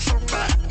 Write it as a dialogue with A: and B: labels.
A: from back.